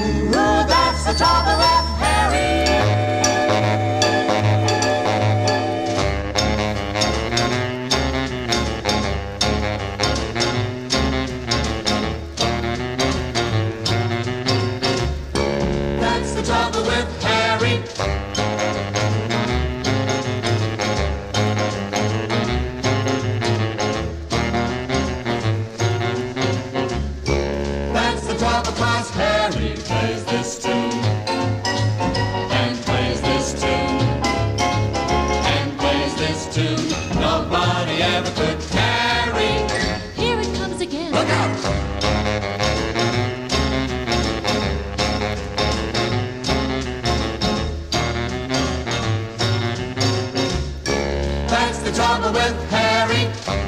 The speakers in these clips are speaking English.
Ooh, that's the trouble. with the cause Harry plays this tune And plays this tune And plays this tune Nobody ever could carry Here it comes again. Look out! That's the trouble with Harry.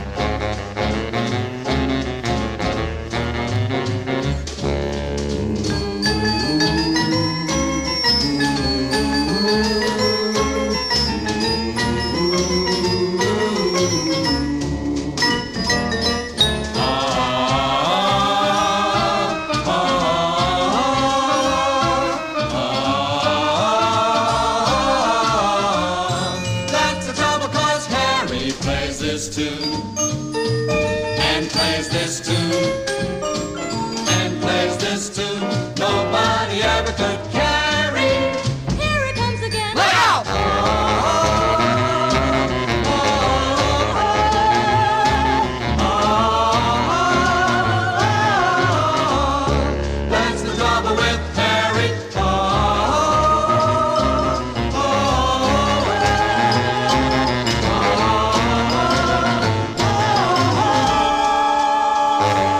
this tune and plays this tune. Thank.